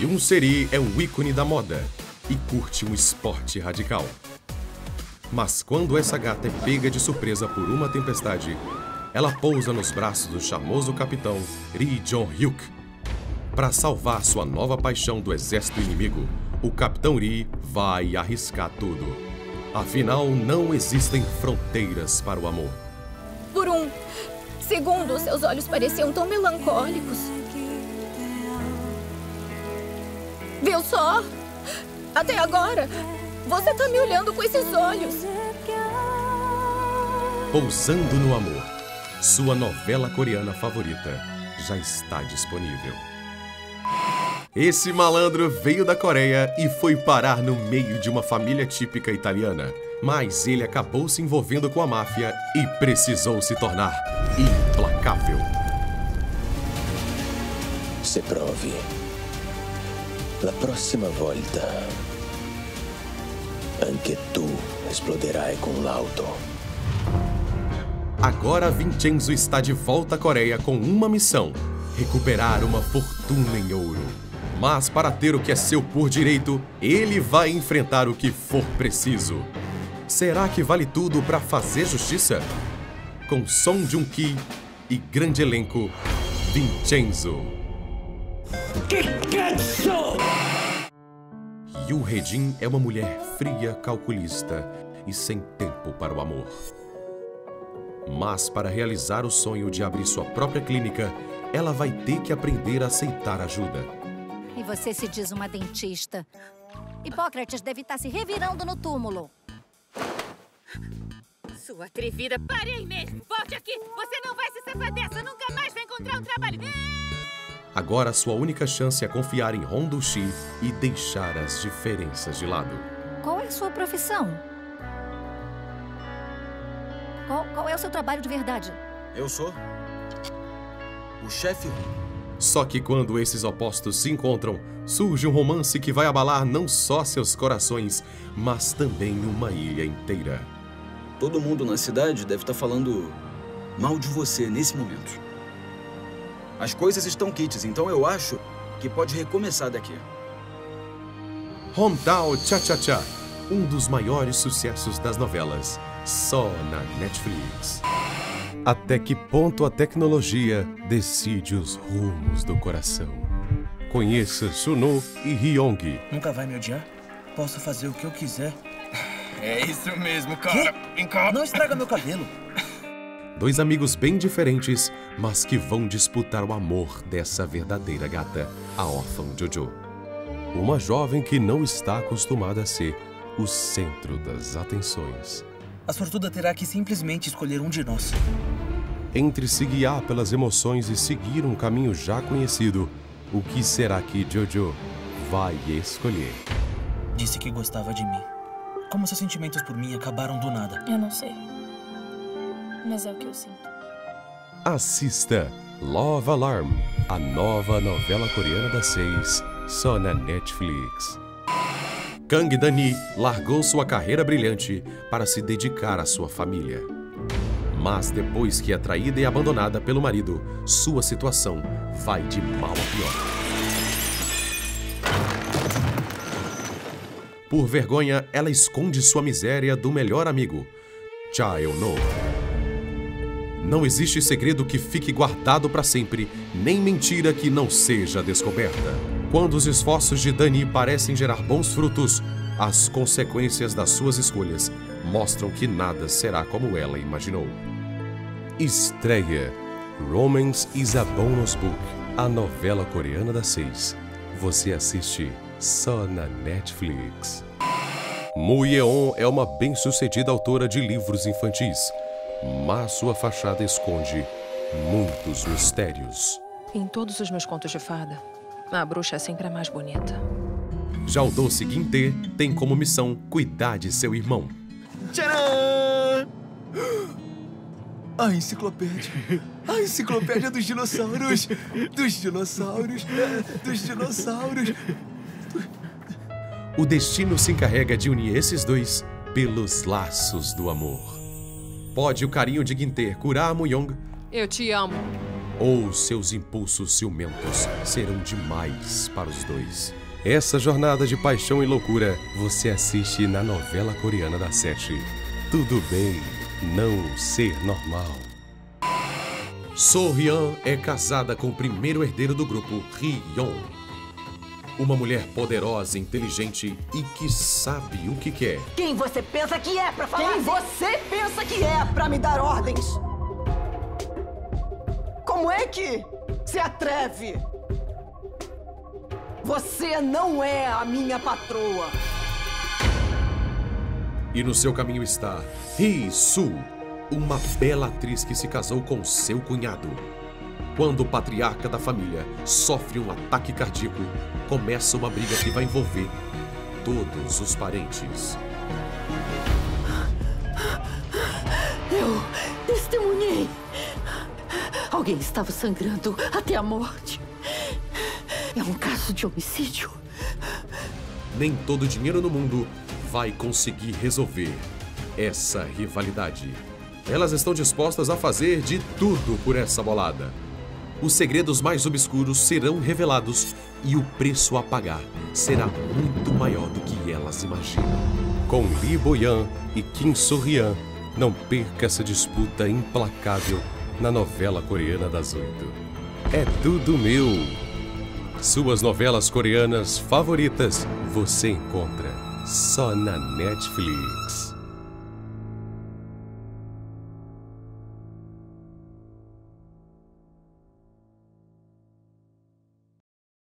Yun Seri é um ícone da moda e curte um esporte radical. Mas quando essa gata é pega de surpresa por uma tempestade, ela pousa nos braços do charmoso capitão Ri Jong-hyuk. Para salvar sua nova paixão do exército inimigo, o capitão Ri vai arriscar tudo. Afinal, não existem fronteiras para o amor. Por um segundo, seus olhos pareciam tão melancólicos. Viu só? Até agora, você tá me olhando com esses olhos. Pousando no Amor, sua novela coreana favorita, já está disponível. Esse malandro veio da Coreia e foi parar no meio de uma família típica italiana. Mas ele acabou se envolvendo com a máfia e precisou se tornar implacável. Se provi. La prossima volta anche tu esploderai com l'auto. Agora Vincenzo está de volta à Coreia com uma missão: recuperar uma fortuna em ouro. Mas para ter o que é seu por direito, ele vai enfrentar o que for preciso. Será que vale tudo para fazer justiça? Com som de um Ki e grande elenco, Vincenzo. Que cazzo! Yu Redin é uma mulher fria, calculista e sem tempo para o amor. Mas para realizar o sonho de abrir sua própria clínica, ela vai ter que aprender a aceitar ajuda. E você se diz uma dentista. Hipócrates deve estar se revirando no túmulo. Sua atrevida, pare aí mesmo! Volte aqui! Você não vai se safar dessa! Nunca mais vai encontrar um trabalho! Agora sua única chance é confiar em Hondushi e deixar as diferenças de lado. Qual é a sua profissão? Qual, qual é o seu trabalho de verdade? Eu sou o chefe Só que quando esses opostos se encontram, surge um romance que vai abalar não só seus corações, mas também uma ilha inteira. Todo mundo na cidade deve estar falando mal de você nesse momento. As coisas estão kits, então eu acho que pode recomeçar daqui. Hometown Cha Cha Cha, um dos maiores sucessos das novelas, só na Netflix. Até que ponto a tecnologia decide os rumos do coração? Conheça Suno e Hyong. Nunca vai me odiar? Posso fazer o que eu quiser. É isso mesmo, cara. Vem cá. Não estraga meu cabelo. Dois amigos bem diferentes, mas que vão disputar o amor dessa verdadeira gata, a órfã Jojo. Uma jovem que não está acostumada a ser o centro das atenções. A sortuda terá que simplesmente escolher um de nós. Entre se guiar pelas emoções e seguir um caminho já conhecido, o que será que Jojo vai escolher? Disse que gostava de mim. Como seus sentimentos por mim acabaram do nada. Eu não sei. Mas é o que eu sinto. Assista Love Alarm, a nova novela coreana das seis, só na Netflix. Kang Dani largou sua carreira brilhante para se dedicar à sua família. Mas depois que é traída e abandonada pelo marido, sua situação vai de mal a pior. Por vergonha, ela esconde sua miséria do melhor amigo, Cha Eun-no. Não existe segredo que fique guardado para sempre, nem mentira que não seja descoberta. Quando os esforços de Dani parecem gerar bons frutos, as consequências das suas escolhas mostram que nada será como ela imaginou. Estreia Romance is a Bonus Book, a novela coreana das seis. Você assiste só na Netflix. Mu Yeon é uma bem-sucedida autora de livros infantis, mas sua fachada esconde muitos mistérios. Em todos os meus contos de fada, a bruxa é sempre a mais bonita. Já o Doce Guintê tem como missão cuidar de seu irmão. Tcharam! A enciclopédia. A enciclopédia dos dinossauros. Dos dinossauros. Dos dinossauros. O destino se encarrega de unir esses dois pelos laços do amor. Pode o carinho de Guintê curar a Muyong? Eu te amo. ou seus impulsos ciumentos serão demais para os dois. Essa jornada de paixão e loucura você assiste na novela coreana da Sete. Tudo bem não ser normal. So Hyun é casada com o primeiro herdeiro do grupo, Hee-yeon. Uma mulher poderosa, inteligente e que sabe o que quer. Quem você pensa que é pra falar? Quem você pensa que é pra me dar ordens? Como é que se atreve? Você não é a minha patroa. E no seu caminho está Hee-su, uma bela atriz que se casou com seu cunhado. Quando o patriarca da família sofre um ataque cardíaco, começa uma briga que vai envolver todos os parentes. Eu testemunhei. Alguém estava sangrando até a morte. É um caso de homicídio. Nem todo dinheiro no mundo vai conseguir resolver essa rivalidade. Elas estão dispostas a fazer de tudo por essa bolada. Os segredos mais obscuros serão revelados e o preço a pagar será muito maior do que elas imaginam. Com Lee Boyan e Kim So-hyun, não perca essa disputa implacável na novela coreana das oito. É tudo meu! Suas novelas coreanas favoritas você encontra só na Netflix.